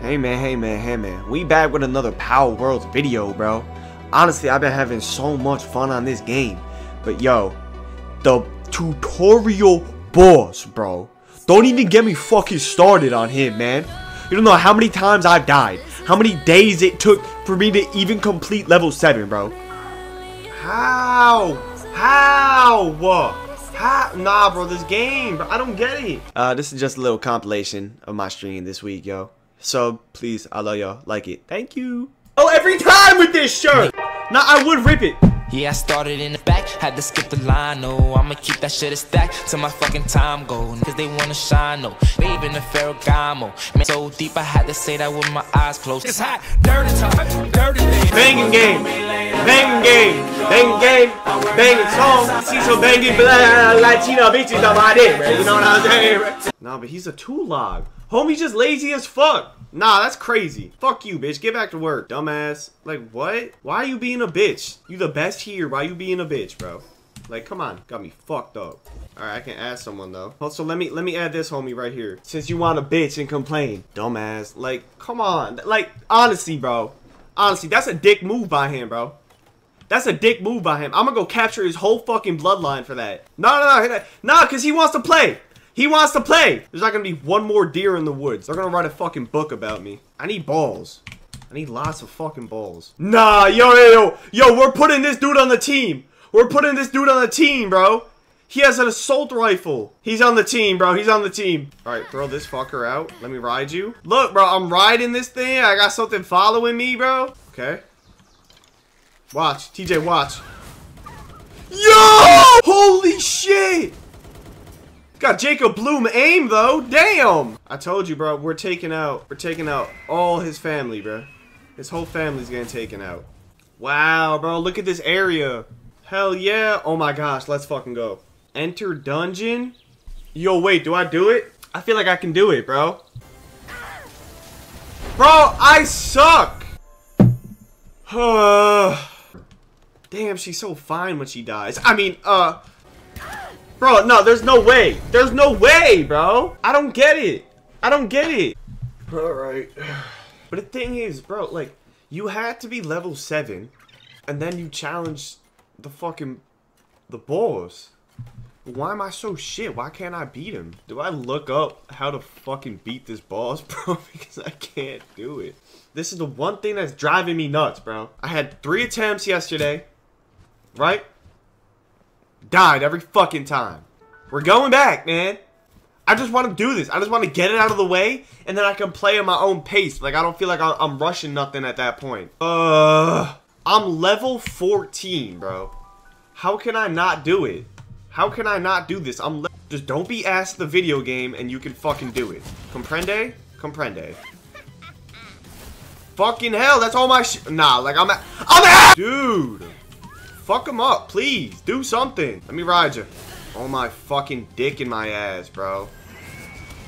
Hey man, hey man, hey man. We back with another Palworlds video, bro. Honestly, I've been having so much fun on this game. But yo, the tutorial boss, bro. Don't even get me fucking started on him, man. You don't know how many times I've died. How many days it took for me to even complete level 7, bro. How? How? What? How? Nah, bro, this game, bro, I don't get it. Uh, this is just a little compilation of my stream this week, yo. So, please, I love y'all. Like it. Thank you. Oh, every time with this shirt! Nah, I would rip it. Yeah, I started in the back, had to skip the line, no I'ma keep that shit a stack till my fucking time go Cause they wanna shine, no Waving the Ferragamo Man, so deep I had to say that with my eyes closed It's hot, dirty time, dirty thing Banging game. Banging game. Banging game. Banging song. See some banging blah, Latino bitches on my dick, bro. You know what I'm saying. Nah, but he's a two log. Homie's just lazy as fuck. Nah, that's crazy. Fuck you, bitch. Get back to work, dumbass. Like, what? Why are you being a bitch? You the best here. Why you being a bitch, bro? Like, come on. Got me fucked up. Alright, I can add someone, though. Oh, also, let me let me add this homie right here. Since you want a bitch and complain. Dumbass. Like, come on. Like, honestly, bro. Honestly, that's a dick move by him, bro. That's a dick move by him. I'm gonna go capture his whole fucking bloodline for that. No, no, no. No, because he wants to play. He wants to play. There's not gonna be one more deer in the woods. They're gonna write a fucking book about me. I need balls. I need lots of fucking balls. Nah, yo, yo, yo. Yo, we're putting this dude on the team. We're putting this dude on the team, bro. He has an assault rifle. He's on the team, bro. He's on the team. All right, throw this fucker out. Let me ride you. Look, bro, I'm riding this thing. I got something following me, bro. Okay. Watch. TJ, watch. Yo! Holy shit! Got Jacob Bloom aim, though. Damn! I told you, bro. We're taking out. We're taking out all his family, bro. His whole family's getting taken out. Wow, bro. Look at this area. Hell yeah. Oh my gosh. Let's fucking go. Enter dungeon. Yo, wait. Do I do it? I feel like I can do it, bro. Bro, I suck. Damn, she's so fine when she dies. I mean, uh... Bro, no, there's no way. There's no way, bro. I don't get it. I don't get it. Alright. But the thing is, bro, like, you had to be level 7, and then you challenge the fucking, the boss. Why am I so shit? Why can't I beat him? Do I look up how to fucking beat this boss, bro? because I can't do it. This is the one thing that's driving me nuts, bro. I had three attempts yesterday, right? Died every fucking time. We're going back, man. I just want to do this. I just want to get it out of the way, and then I can play at my own pace. Like, I don't feel like I'm, rushing nothing at that point. Uh, I'm level 14, bro. How can I not do it? How can I not do this? I'm Just don't be asked the video game, and you can fucking do it. Comprende? Comprende. Fucking hell, that's all my Nah, like, I'm at- I'm at- Dude! Fuck him up, please. Do something. Let me ride you. Oh my fucking dick in my ass, bro.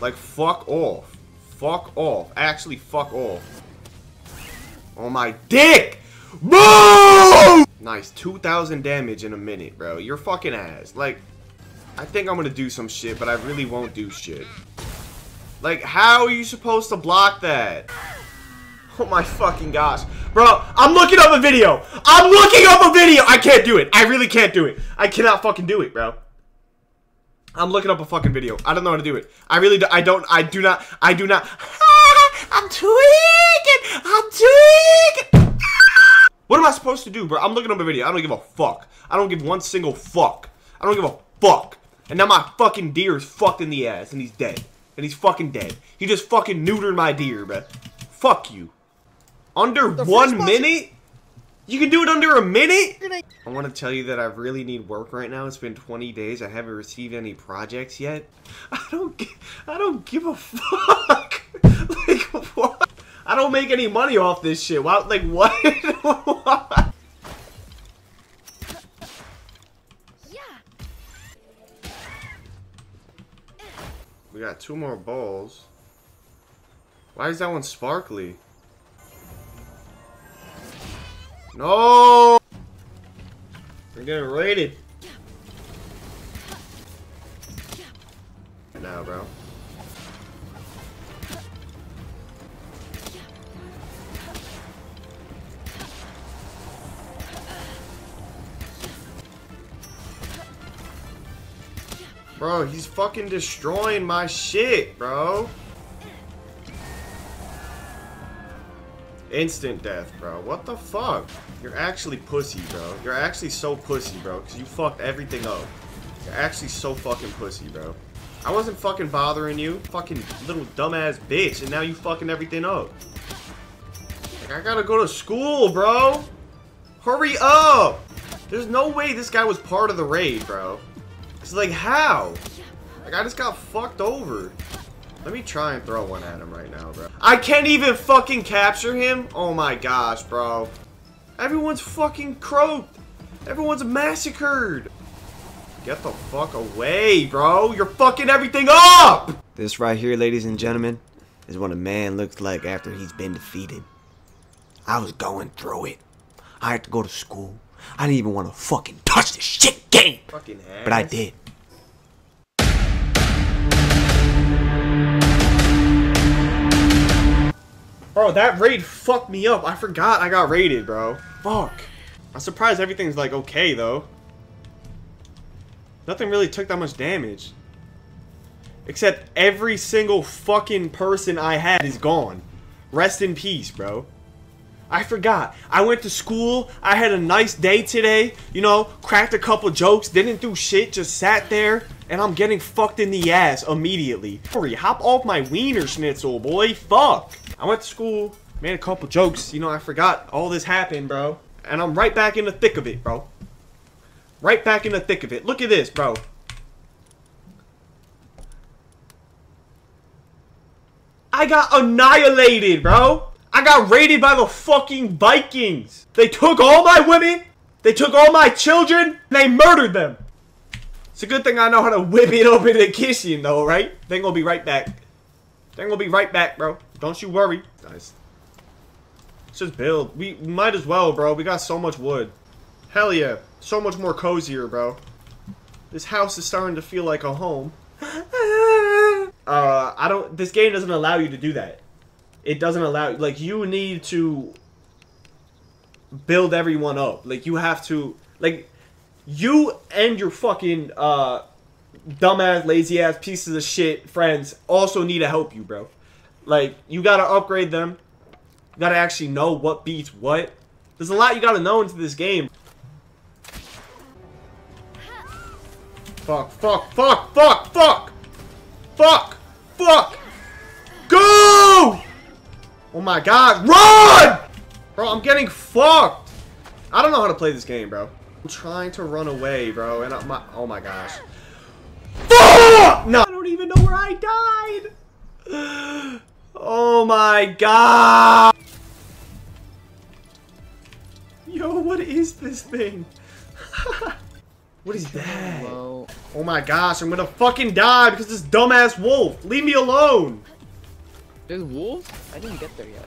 Like, fuck off. Fuck off. Actually, fuck off. Oh my dick! Boom! Nice. 2,000 damage in a minute, bro. You're fucking ass. Like, I think I'm gonna do some shit, but I really won't do shit. Like, how are you supposed to block that? Oh my fucking gosh. Bro, I'm looking up a video. I'm looking up a video. I can't do it. I really can't do it. I cannot fucking do it, bro. I'm looking up a fucking video. I don't know how to do it. I really do, I don't, I do not, I do not. I'm tweaking. I'm tweaking. What am I supposed to do, bro? I'm looking up a video. I don't give a fuck. I don't give one single fuck. I don't give a fuck. And now my fucking deer is fucked in the ass and he's dead. And he's fucking dead. He just fucking neutered my deer, bro. Fuck you. Under one minute? You can do it under a minute? I want to tell you that I really need work right now. It's been 20 days. I haven't received any projects yet. I don't I don't give a fuck. like what? I don't make any money off this shit. Why like what? What? We got two more balls. Why is that one sparkly? No! We're getting raided. now, bro. Bro, he's fucking destroying my shit, bro. Instant death, bro. What the fuck? You're actually pussy, bro. You're actually so pussy, bro. Because you fucked everything up. You're actually so fucking pussy, bro. I wasn't fucking bothering you. Fucking little dumbass bitch. And now you fucking everything up. Like, I gotta go to school, bro. Hurry up. There's no way this guy was part of the raid, bro. It's like, how? Like, I just got fucked over. Let me try and throw one at him right now, bro. I can't even fucking capture him? Oh my gosh, bro. Everyone's fucking croaked. Everyone's massacred. Get the fuck away, bro. You're fucking everything up! This right here, ladies and gentlemen, is what a man looks like after he's been defeated. I was going through it. I had to go to school. I didn't even want to fucking touch this shit game. Fucking but I did. Bro, that raid fucked me up. I forgot I got raided, bro. Fuck. I'm surprised everything's like okay though. Nothing really took that much damage. Except every single fucking person I had is gone. Rest in peace, bro. I forgot. I went to school. I had a nice day today. You know, cracked a couple jokes. Didn't do shit. Just sat there. And I'm getting fucked in the ass immediately. Hurry, hop off my wiener schnitzel, boy. Fuck. I went to school. Made a couple jokes. You know, I forgot all this happened, bro. And I'm right back in the thick of it, bro. Right back in the thick of it. Look at this, bro. I got annihilated, bro. I got raided by the fucking Vikings. They took all my women. They took all my children. they murdered them. It's a good thing I know how to whip it open and kiss you, though, right? They gonna be right back. They gonna be right back, bro. Don't you worry. Nice. Let's just build. We might as well, bro. We got so much wood. Hell yeah. So much more cozier, bro. This house is starting to feel like a home. uh, I don't... This game doesn't allow you to do that it doesn't allow like you need to build everyone up. Like you have to like you and your fucking uh dumbass, lazy ass pieces of shit friends also need to help you, bro. Like you gotta upgrade them. You gotta actually know what beats what. There's a lot you gotta know into this game. Fuck, fuck, fuck, fuck, fuck! Fuck! Fuck! Go! Oh my god, run! Bro, I'm getting fucked. I don't know how to play this game, bro. I'm trying to run away, bro, and I'm, my, oh my gosh. Fuck! No, I don't even know where I died. Oh my god. Yo, what is this thing? what is that? Oh my gosh, I'm gonna fucking die because this dumbass wolf. Leave me alone. There's wolves? I didn't get there yet.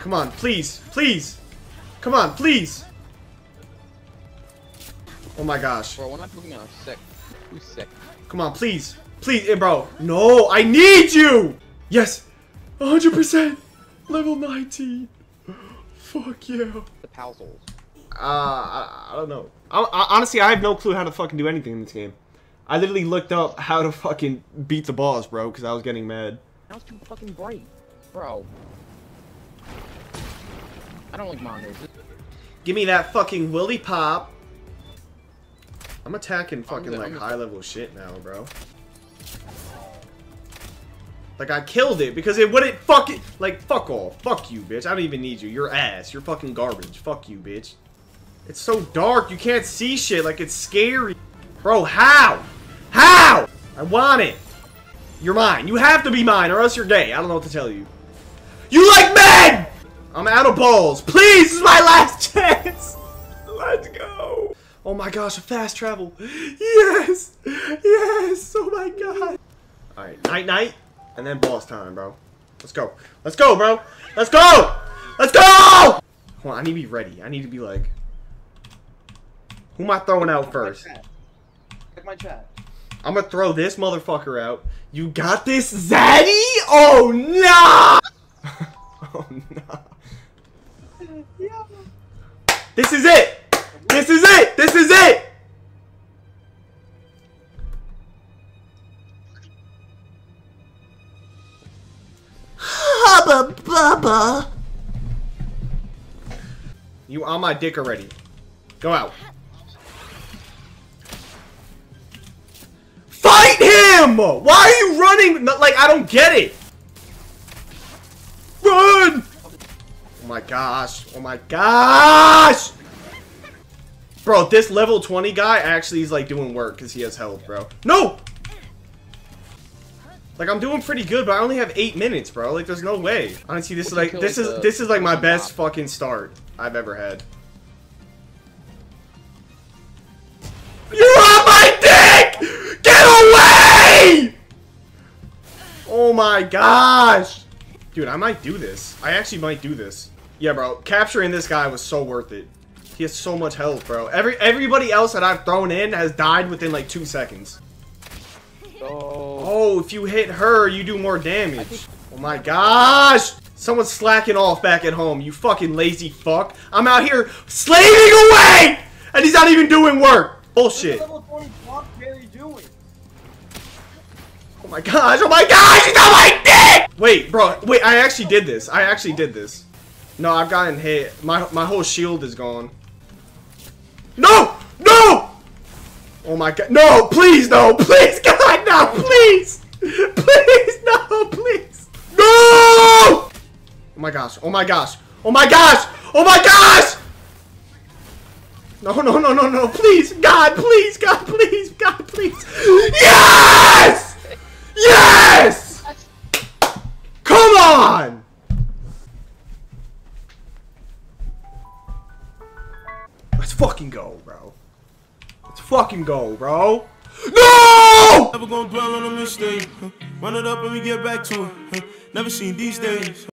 Come on, please, please. Come on, please. Oh my gosh. Bro, not moving on. Sick. Who's sick? Come on, please. Please, hey, bro. No, I need you! Yes! 100%! Level 19. Fuck yeah. The puzzles. Uh, I, I don't know. I, I, honestly, I have no clue how to fucking do anything in this game. I literally looked up how to fucking beat the boss, bro, because I was getting mad. That was too fucking bright, bro. I don't like monitors. Give me that fucking willy pop. I'm attacking fucking like high level shit now, bro. Like I killed it because it wouldn't fucking like fuck off. Fuck you, bitch. I don't even need you. You're ass. You're fucking garbage. Fuck you, bitch. It's so dark. You can't see shit. Like it's scary. Bro, how? How? I want it. You're mine. You have to be mine or else you're gay. I don't know what to tell you. You like men! I'm out of balls. Please, this is my last chance. Oh my gosh, a fast travel. Yes. Yes. Oh my god. All right, night night, and then boss time, bro. Let's go. Let's go, bro. Let's go. Let's go. Hold on, I need to be ready. I need to be like, who am I throwing out first? Check my chat. I'm gonna throw this motherfucker out. You got this, Zaddy? Oh no! oh no! Yeah. This is it! This is it. This is it. Hubba bubba. You on my dick already. Go out. Fight him! Why are you running? Like, I don't get it. Run! Oh my gosh. Oh my gosh! Bro, this level 20 guy actually is like doing work because he has health, bro. No! Like I'm doing pretty good, but I only have eight minutes, bro. Like there's no way. Honestly, this is like this is this is like my best fucking start I've ever had. You're on my dick! Get away! Oh my gosh! Dude, I might do this. I actually might do this. Yeah, bro. Capturing this guy was so worth it. He has so much health, bro. Every everybody else that I've thrown in has died within like two seconds. Oh. Oh, if you hit her, you do more damage. Oh my gosh! Someone's slacking off back at home, you fucking lazy fuck. I'm out here slaving away! And he's not even doing work! Bullshit. level 20 block doing? Oh my gosh, oh my gosh, he's on my dick! Wait, bro, wait, I actually did this. I actually did this. No, I've gotten hit. My, my whole shield is gone. No! No! Oh my god, no, please, no, please, God, no, please! Please, no, please! No! Oh my gosh, oh my gosh, oh my gosh, oh my gosh! No, no, no, no, no, please, God, please, God, fucking go, bro. No! Never gonna dwell on a mistake. Run it up and we get back to it. Never seen these days.